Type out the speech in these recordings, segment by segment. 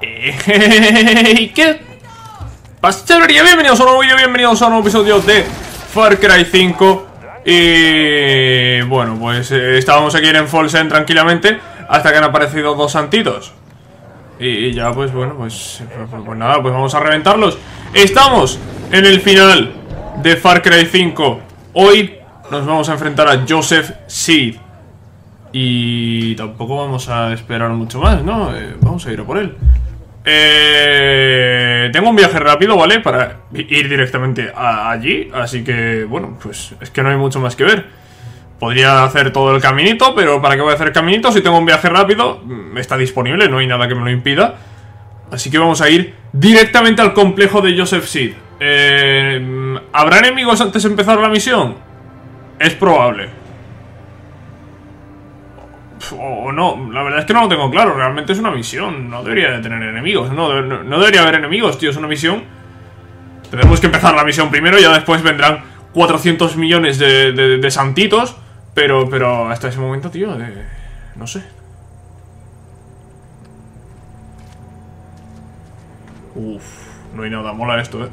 Eh, ¿Qué pasa, Bienvenidos a un nuevo vídeo, bienvenidos a un nuevo episodio de Far Cry 5 Y... bueno, pues eh, estábamos aquí en Folsen tranquilamente Hasta que han aparecido dos santitos. Y, ya pues bueno, pues, pues, pues nada, pues vamos a reventarlos. Estamos en el final de Far Cry 5 Hoy nos vamos a enfrentar a Joseph Seed. Y tampoco vamos a esperar mucho más, ¿no? Eh, vamos a ir a por él. Eh, tengo un viaje rápido, ¿vale? Para ir directamente allí. Así que, bueno, pues es que no hay mucho más que ver. Podría hacer todo el caminito, pero ¿para qué voy a hacer caminito? Si tengo un viaje rápido, mm, está disponible, no hay nada que me lo impida. Así que vamos a ir directamente al complejo de Joseph Seed. Eh, ¿Habrá enemigos antes de empezar la misión? Es probable o no, la verdad es que no lo tengo claro, realmente es una misión, no debería de tener enemigos, no, no, debería haber enemigos, tío, es una misión. Tenemos que empezar la misión primero, ya después vendrán 400 millones de, de, santitos, pero, pero hasta ese momento, tío, no sé. Uf, no hay nada, mola esto, eh.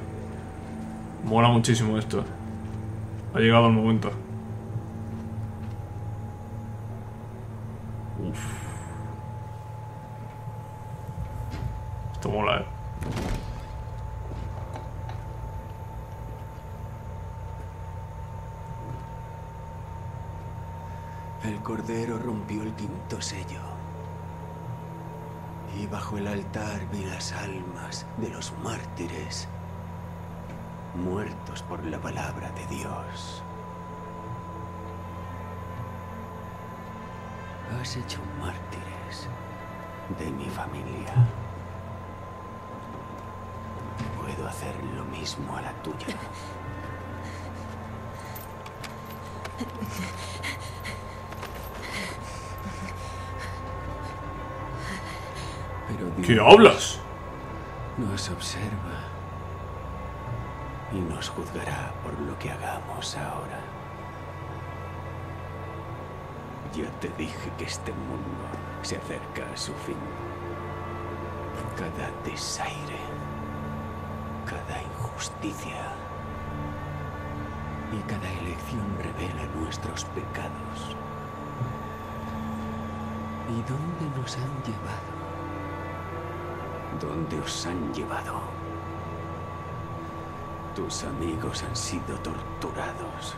Mola muchísimo esto. Ha llegado el momento. Esto mola, eh. El cordero rompió el quinto sello. Y bajo el altar vi las almas de los mártires, muertos por la palabra de Dios. Has hecho mártires de mi familia. Puedo hacer lo mismo a la tuya. ¿Qué hablas? Nos observa y nos juzgará por lo que hagamos ahora. Ya te dije que este mundo se acerca a su fin. Cada desaire, cada injusticia y cada elección revela nuestros pecados. ¿Y dónde nos han llevado? ¿Dónde os han llevado? Tus amigos han sido torturados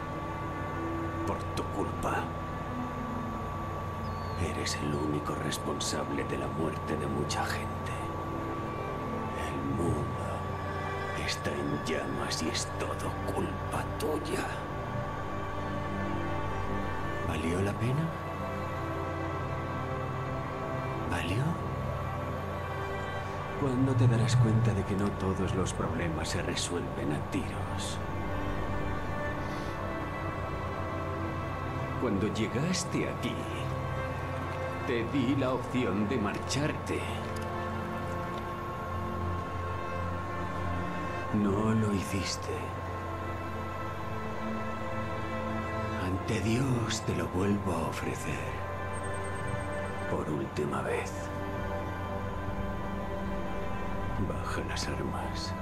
por tu culpa. Eres el único responsable de la muerte de mucha gente. El mundo está en llamas y es todo culpa tuya. ¿Valió la pena? ¿Valió? ¿Cuándo te darás cuenta de que no todos los problemas se resuelven a tiros? Cuando llegaste aquí, te di la opción de marcharte. No lo hiciste. Ante Dios te lo vuelvo a ofrecer. Por última vez. Baja las armas.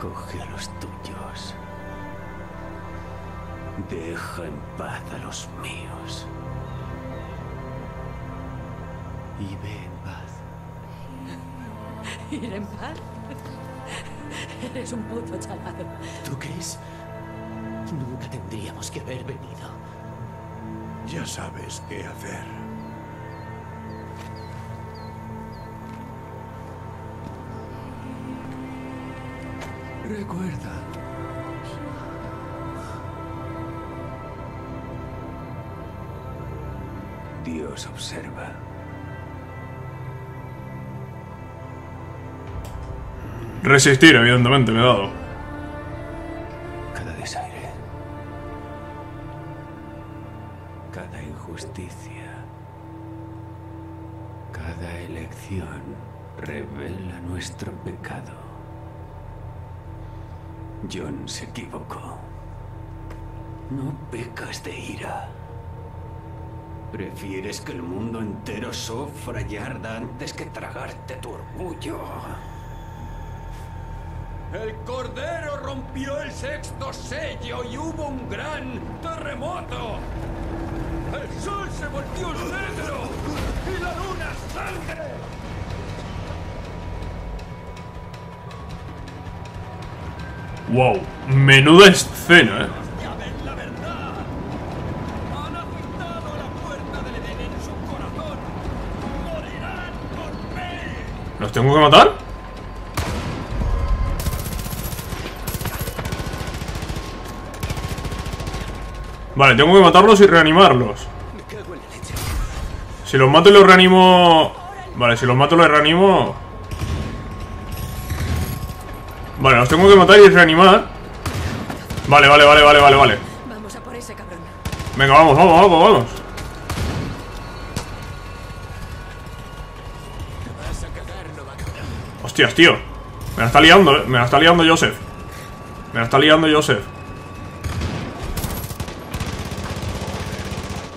Coge a los tuyos. Deja en paz a los míos y ve en paz. ¿Ir en paz? Eres un puto chalado. ¿Tú crees? Nunca tendríamos que haber venido. Ya sabes qué hacer. Recuerda. Dios observa. Resistir, evidentemente, me he dado. Cada desaire. Cada injusticia. Cada elección revela nuestro pecado. John se equivocó. No pecas de ira. Prefieres que el mundo entero sufra y arda antes que tragarte tu orgullo. El Cordero rompió el sexto sello y hubo un gran terremoto. El sol se volvió negro y la luna sangre. Wow, menuda escena, eh. Ya ven la Vale, tengo que matarlos y reanimarlos. Si los mato y los reanimo... Vale, si los mato y los reanimo... Vale, los tengo que matar y reanimar. Vale, vale, vale, vale, vale, vale. Vamos a por ese cabrón. Venga, vamos, vamos, vamos, vamos. Hostias, tío. Me la está liando, eh. Me la está liando Joseph. Me la está liando Joseph.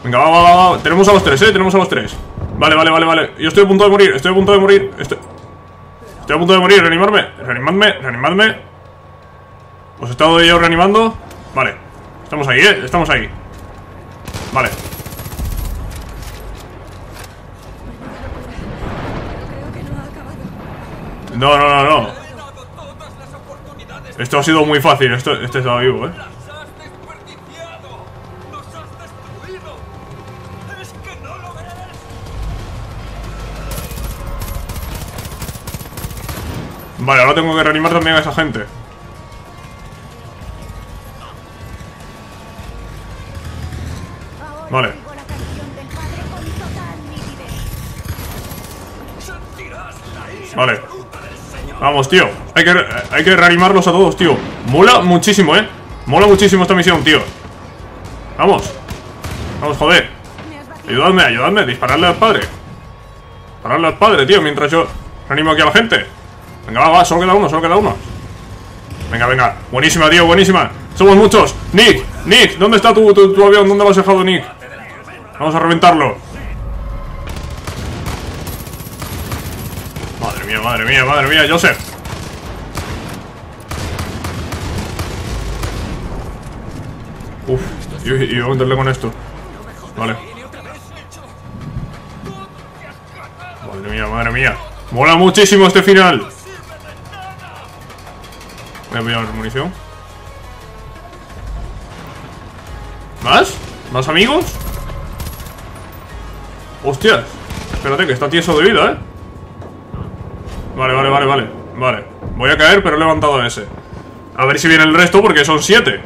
Venga, va, va, va. Tenemos a los tres, eh. Tenemos a los tres. Vale, vale, vale, vale. Yo estoy a punto de morir. Estoy a punto de morir. Estoy, a punto de morir. Reanimarme. Reanimadme. Reanimadme. ¿Os he estado yo reanimando? Vale. Estamos ahí, eh. Estamos ahí. Vale. No. No, no, no. Esto ha sido muy fácil. Esto, este estaba vivo, eh. Vale, ahora tengo que reanimar también a esa gente. Vale. Vale. Vamos, tío. Hay que, hay que reanimarlos a todos, tío. Mola muchísimo, eh. Mola muchísimo esta misión, tío. Vamos. Vamos, joder. Ayudadme, ayudadme. Disparadle al padre. Disparadle al padre, tío, mientras yo reanimo aquí a la gente. Venga, va, va. Solo queda uno, solo queda uno. Venga, venga. Buenísima, tío, buenísima. Somos muchos. Nick, Nick, ¿dónde está tu, tu, avión? ¿Dónde lo has dejado, Nick? Vamos a reventarlo. Madre mía, madre mía, madre mía, Joseph. Uf, y, y voy a meterle con esto. Vale. Madre mía, madre mía. Mola muchísimo este final. Voy a pillar munición. ¿Más? ¿Más amigos? Hostias. Espérate, que está tieso de vida, ¿eh? Vale, vale, vale, vale. Vale. Voy a caer, pero he levantado a ese. A ver si viene el resto, porque son siete.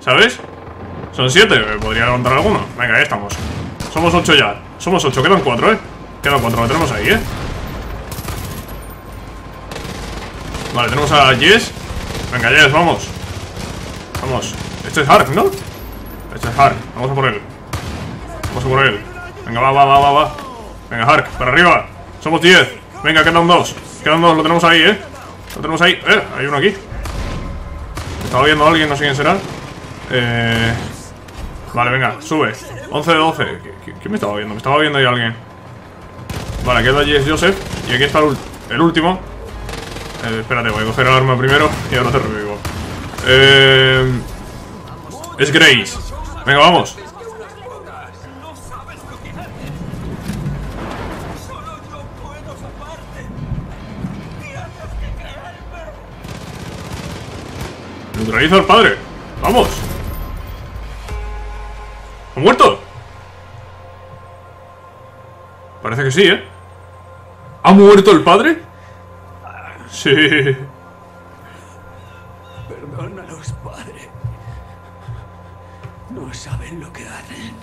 ¿Sabes? Son siete. ¿Me podría levantar alguno? Venga, ahí estamos. Somos ocho ya. Somos ocho. Quedan cuatro, ¿eh? Quedan cuatro. Lo tenemos ahí, ¿eh? Vale, tenemos a Jess. Venga, Jess, vamos. Vamos. Este es Hark, ¿no? Este es Hark. Vamos a por él. Vamos a por él. Venga, va, va, va, va. Venga, Hark, para arriba. Somos 10. Venga, quedan dos. Quedan dos, lo tenemos ahí, ¿eh? Lo tenemos ahí. Eh, hay uno aquí. Estaba viendo a alguien, no sé quién será. Eh... Vale, venga, sube. 11 de 12. ¿Qué- qué- ¿Quién me estaba viendo? Me estaba viendo ahí alguien. Vale, queda Jess Joseph. Y aquí está el último. Eh, espérate, voy a coger el arma primero y ahora te revivo. Eh, es Grace. Venga, vamos. Neutraliza al padre. Vamos. ¿Ha muerto? Parece que sí, ¿eh? ¿Ha muerto el padre? Sí. Perdónalos, padre. No saben lo que hacen.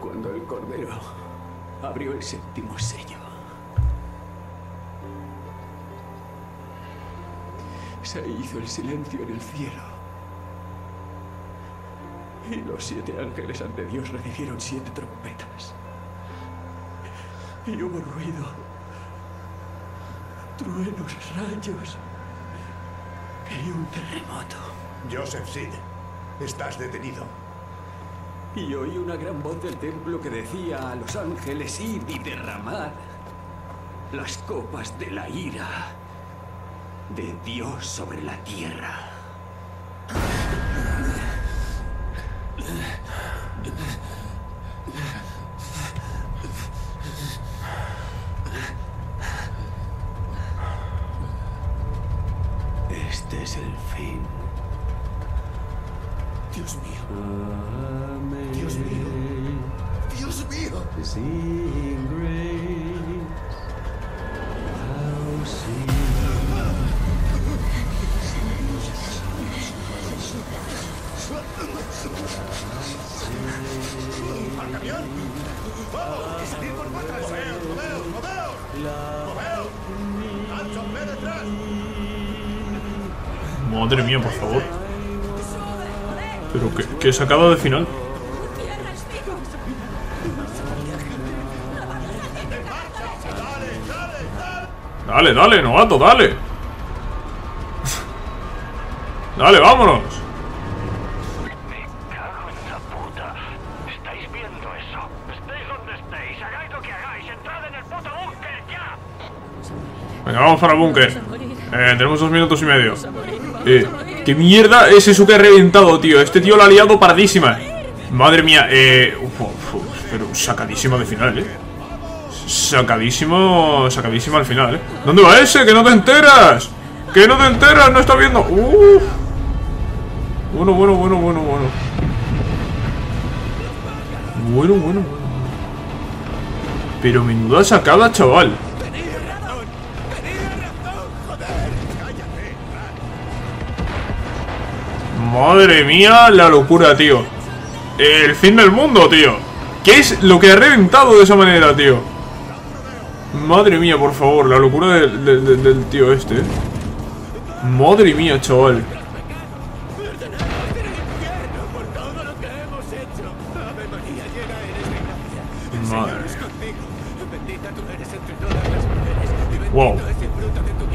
Cuando el cordero abrió el séptimo sello, se hizo el silencio en el cielo. Y los siete ángeles ante Dios recibieron siete trompetas. Y hubo ruido truenos, rayos y un terremoto. Joseph Seed, Estás detenido. Y oí una gran voz del templo que decía a los ángeles id y derramad las copas de la ira de Dios sobre la tierra. Madre mía, por favor. Pero qué, qué sacada de final. Dale, dale, novato, dale. Dale, vámonos. Me cago en la puta. ¿Estáis viendo eso? Estéis donde estéis, hagáis lo que hagáis, entrad en el puto búnker ya. Venga, vamos para el búnker. Eh, tenemos dos minutos y medio. Eh, ¿Qué mierda es eso que ha reventado, tío? Este tío lo ha liado pardísima. Madre mía, eh... uf, uf, uf, pero sacadísimo de final, eh. Sacadísimo... Sacadísimo al final, eh. ¿Dónde va ese? ¡Que no te enteras! ¡Que no te enteras! ¡No está viendo! ¡Uf! Bueno, bueno, bueno, bueno, bueno. Bueno, bueno, bueno. Pero menuda sacada, chaval. Madre mía, la locura, tío. El fin del mundo, tío. ¿Qué es lo que ha reventado de esa manera, tío? Madre mía, por favor, la locura del, del- tío este. Madre mía, chaval. Wow.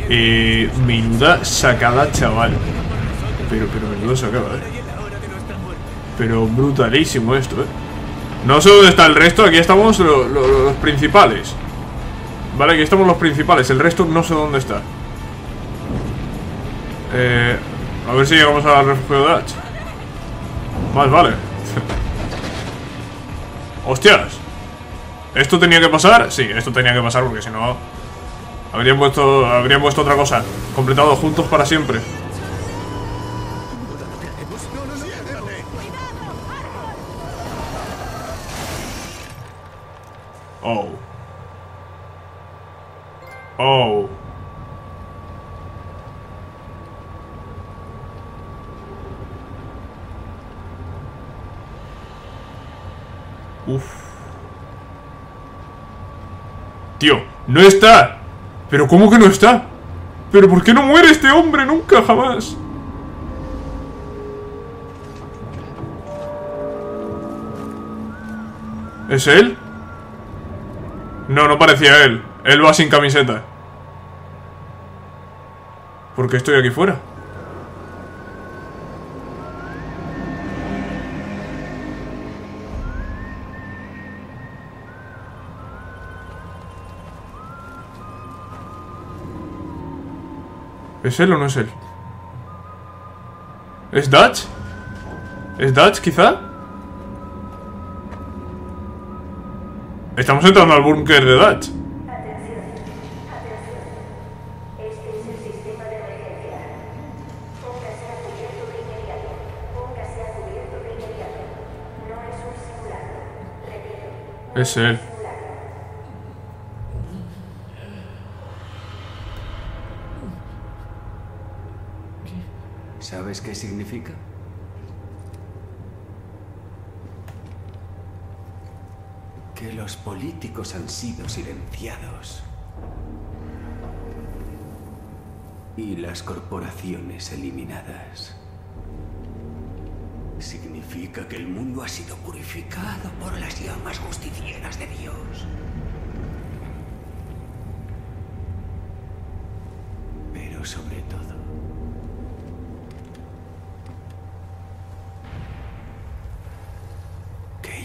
Eh, menuda sacada, chaval. Pero, pero menuda sacada, eh. Pero brutalísimo esto, eh. No sé dónde está el resto, aquí estamos lo- lo- los principales. Vale, aquí estamos los principales, el resto no sé dónde está. Eh, a ver si llegamos al refugio de Dutch. Más vale. ¡Hostias! ¿Esto tenía que pasar? Sí, esto tenía que pasar porque si no... Habrían puesto, habrían puesto otra cosa. Completado juntos para siempre. Oh. Uf. Tío, no está. ¿Pero cómo que no está? ¿Pero por qué no muere este hombre nunca, jamás? ¿Es él? No, no parecía él. Él va sin camiseta. ¿Por qué estoy aquí fuera? ¿Es él o no es él? ¿Es Dutch? ¿Es Dutch quizá? Estamos entrando al búnker de Dutch. Este es el sistema de emergencia. Póngase a cubierto de inmediato. Póngase a cubierto de inmediato. No es un simulacro. Repito, Es él. ¿Sabes qué significa? Que los políticos han sido silenciados. Y las corporaciones eliminadas. Significa que el mundo ha sido purificado por las llamas justicieras de Dios. Pero sobre todo,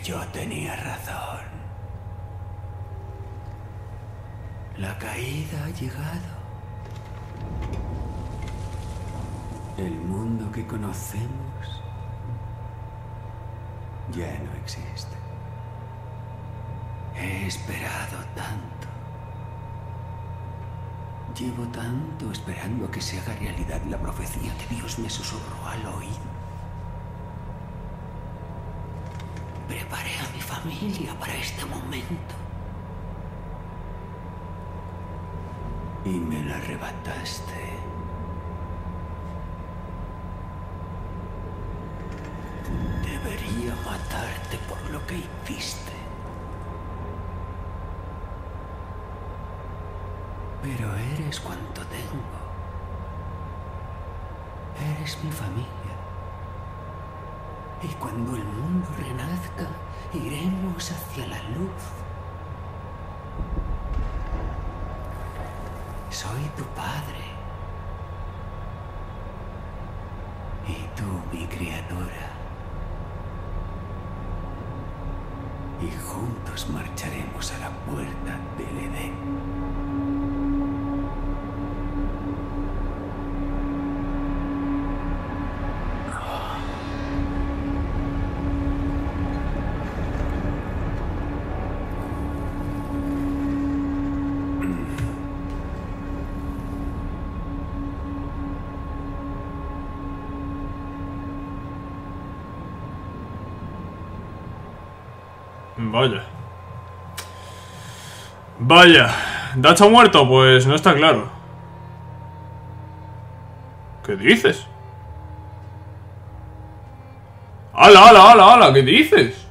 yo tenía razón. La caída ha llegado. El mundo que conocemos ya no existe. He esperado tanto. Llevo tanto esperando que se haga realidad la profecía que Dios me susurró al oído. Preparé a mi familia para este momento. Y me la arrebataste. Debería matarte por lo que hiciste. Pero eres cuanto tengo. Eres mi familia. Y cuando el mundo renazca, iremos hacia la luz. Soy tu padre. Y tú mi criatura. Y juntos marcharemos a la puerta del Edén. Vaya. Vaya. ¿Dach ha muerto? Pues no está claro. ¿Qué dices? ¡Hala, hala, hala, hala! ¿Qué dices?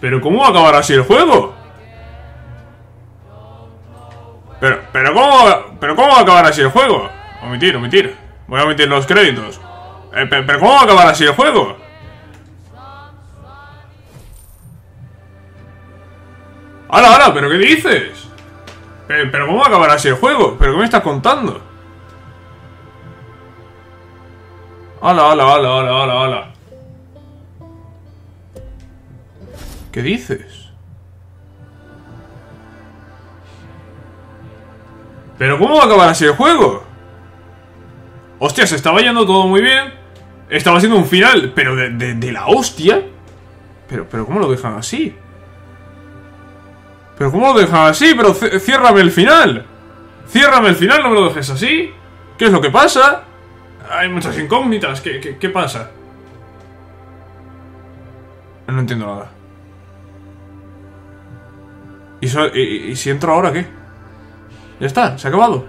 ¿Pero cómo va a acabar así el juego? Pero, pero cómo, pero cómo va a acabar así el juego? Omitir, omitir. Voy a omitir los créditos. Eh, pe- pero cómo va a acabar así el juego? ¡Hala, hala! ¿Pero qué dices? Pe- ¿Pero cómo va a acabar así el juego? ¿Pero qué me estás contando? ¡Hala, hala, hala, hala, hala, hala! ¿Qué dices? ¿Pero cómo va a acabar así el juego? Hostia, se estaba yendo todo muy bien. Estaba siendo un final, pero de, de- de la hostia. Pero, pero ¿cómo lo dejan así? ¿Pero cómo lo dejan así? Pero ci- ciérrame el final. Ciérrame el final, no me lo dejes así. ¿Qué es lo que pasa? Hay muchas incógnitas. ¿Qué, qué, pasa? No entiendo nada. ¿Y, so- y- y- y si entro ahora qué? Ya está, se ha acabado.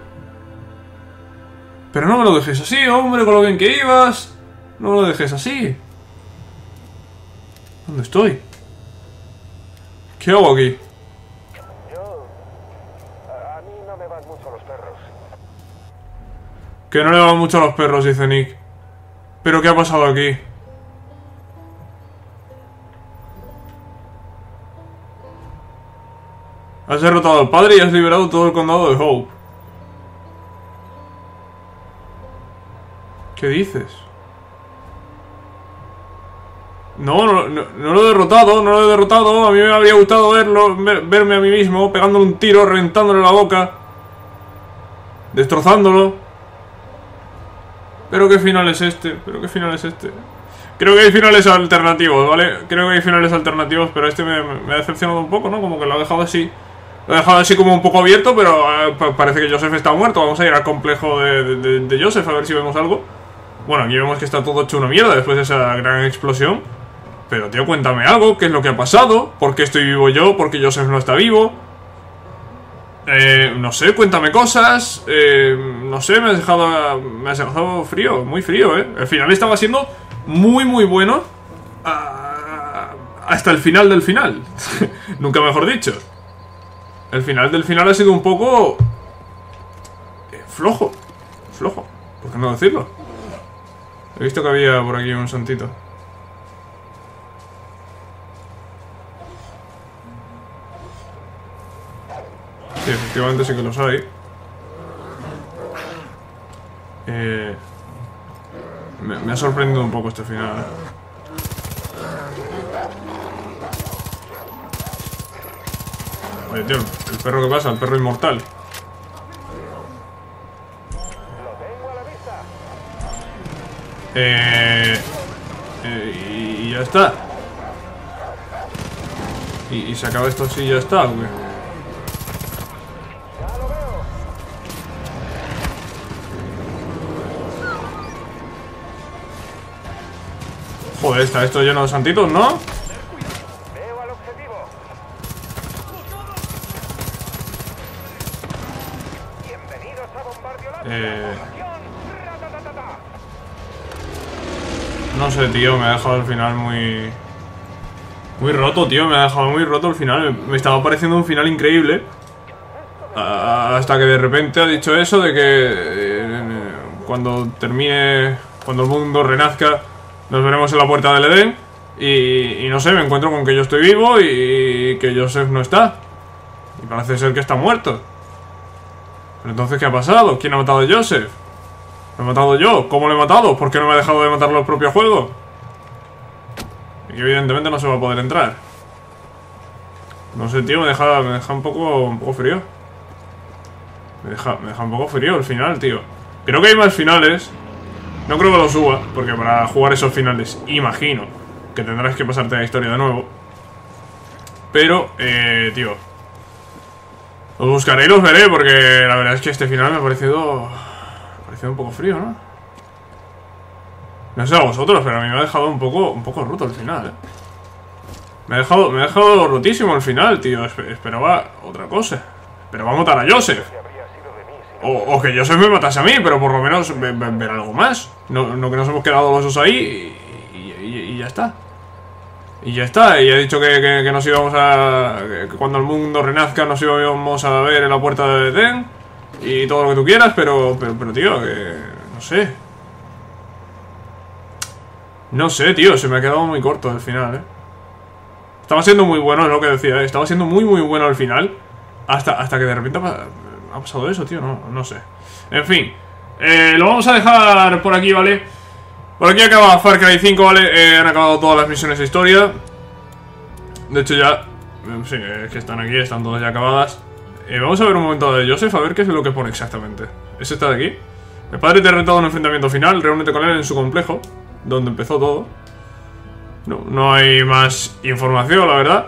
Pero no me lo dejes así, hombre, con lo bien que ibas. No me lo dejes así. ¿Dónde estoy? ¿Qué hago aquí? Yo... A, a mí no me van mucho los perros. Que no le van mucho a los perros, dice Nick. ¿Pero qué ha pasado aquí? Has derrotado al padre y has liberado todo el condado de Hope. ¿Qué dices? No, no, no, lo he derrotado, no lo he derrotado. A mí me habría gustado verlo, ver- verme a mí mismo pegándole un tiro, reventándole la boca, destrozándolo. Pero qué final es este, pero qué final es este. Creo que hay finales alternativos, ¿vale? Creo que hay finales alternativos, pero este me, ha decepcionado un poco, ¿no? Como que lo ha dejado así. Lo ha dejado así como un poco abierto, pero eh, pa- parece que Joseph está muerto. Vamos a ir al complejo de- de Joseph a ver si vemos algo. Bueno, aquí vemos que está todo hecho una mierda después de esa gran explosión. Pero tío, cuéntame algo, ¿qué es lo que ha pasado? ¿Por qué estoy vivo yo? ¿Por qué Joseph no está vivo? Eh, no sé, cuéntame cosas. eh, no sé, me has dejado. Me has dejado frío, muy frío, eh. El final estaba siendo muy, muy bueno. ah, hasta el final del final. Nunca mejor dicho. El final del final ha sido un poco. eh, flojo. Flojo. ¿Por qué no decirlo? He visto que había por aquí un santito. Sí, efectivamente sí que los hay. Eh, me, ha sorprendido un poco este final. Eh. Oye, tío, ¿el perro que pasa? ¿El perro inmortal? Eh, eh y ya está. Y, y se acaba esto así y ya está, güey. Está esto lleno de santitos, ¿no? Eh, no sé, tío, me ha dejado el final muy... Muy roto, tío, me ha dejado muy roto el final. Me estaba pareciendo un final increíble. Hasta que de repente ha dicho eso de que eh, cuando termine, cuando el mundo renazca, nos veremos en la puerta del Edén. Y, y no sé, me encuentro con que yo estoy vivo y que Joseph no está. Y parece ser que está muerto. Pero entonces, ¿qué ha pasado? ¿Quién ha matado a Joseph? ¿Lo he matado yo? ¿Cómo lo he matado? ¿Por qué no me ha dejado de matarlo el propio juego? Y evidentemente no se va a poder entrar. No sé, tío, me deja, me deja un poco, un poco frío. Me deja, me deja un poco frío el final, tío. Creo que hay más finales. No creo que lo suba, porque para jugar esos finales, imagino que tendrás que pasarte la historia de nuevo. Pero, eh, tío. Los buscaré y los veré, porque la verdad es que este final me ha parecido. Me ha parecido un poco frío, ¿no? No sé a vosotros, pero a mí me ha dejado un poco, un poco roto el final, ¿eh? Me ha dejado, me ha dejado rotísimo el final, tío. Espe- esperaba otra cosa. Esperaba matar a Joseph. O, o que Joseph me matase a mí, pero por lo menos ve- ve- ver algo más. No, no que nos hemos quedado los dos ahí y, y- ya está. Y ya está. Y he dicho que, que- nos íbamos a. que cuando el mundo renazca nos íbamos a ver en la puerta de Edén. Y todo lo que tú quieras, pero, pero, tío, que. No sé. No sé, tío, se me ha quedado muy corto el final, eh. Estaba siendo muy bueno, es lo que decía, ¿eh? Estaba siendo muy, muy bueno al final. Hasta, hasta que de repente ha, pa- ha pasado eso, tío, no, no sé. En fin, eh, lo vamos a dejar por aquí, ¿vale? Por aquí acaba Far Cry 5, ¿vale? Eh, han acabado todas las misiones de historia. De hecho, ya. eh, Sí, es que están aquí, están todas ya acabadas. Vamos a ver un momento de Joseph, a ver qué es lo que pone exactamente. ¿Es esta de aquí? El padre te ha retado un enfrentamiento final, reúnete con él en su complejo, donde empezó todo. No, no hay más información, la verdad.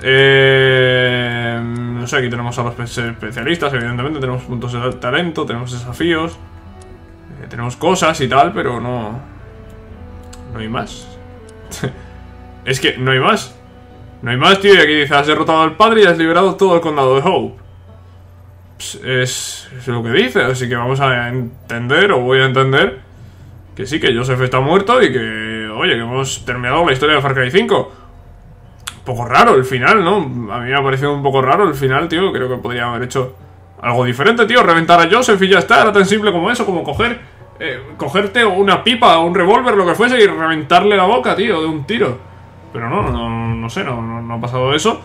Eh, no sé, aquí tenemos a los espe- especialistas, evidentemente, tenemos puntos de talento, tenemos desafíos, eh, tenemos cosas y tal, pero no... No hay más. es que no hay más. No hay más, tío, y aquí dice, has derrotado al padre y has liberado todo el condado de Hope. Ps, Es, es lo que dice, así que vamos a entender, o voy a entender, que sí, que Joseph está muerto y que, oye, que hemos terminado la historia de Far Cry 5. Poco raro el final, ¿no? A mí me ha parecido un poco raro el final, tío. Creo que podría haber hecho algo diferente, tío. Reventar a Joseph y ya está. Era tan simple como eso, como coger, eh, cogerte una pipa un revólver, lo que fuese, y reventarle la boca, tío, de un tiro. Pero no, no, no sé, no, no, no ha pasado eso.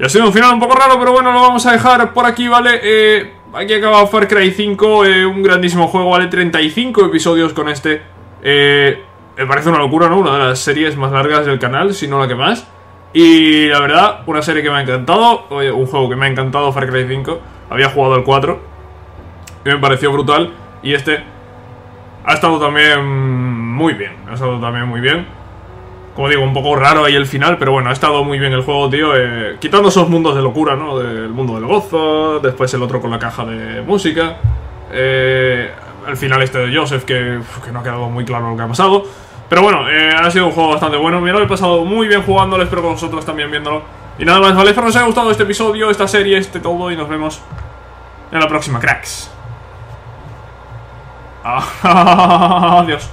Y ha sido un final un poco raro, pero bueno, lo vamos a dejar por aquí, ¿vale? Eh, aquí acaba Far Cry 5, eh, un grandísimo juego, ¿vale? 35 episodios con este. Eh, me parece una locura, ¿no? Una de las series más largas del canal, si no la que más. Y la verdad, una serie que me ha encantado, oye, un juego que me ha encantado, Far Cry 5. Había jugado el 4 y me pareció brutal. Y este ha estado también muy bien, ha estado también muy bien como digo, un poco raro ahí el final, pero bueno, ha estado muy bien el juego, tío. eh, quitando esos mundos de locura, ¿no? Del mundo del gozo, después el otro con la caja de música. Eh, el final este de Joseph, que, que no ha quedado muy claro lo que ha pasado. Pero bueno, eh, ha sido un juego bastante bueno. Me lo he pasado muy bien jugándolo, espero que vosotros también viéndolo. Y nada más, ¿vale? Espero que os haya gustado este episodio, esta serie, este todo, y nos vemos en la próxima, cracks. Adiós.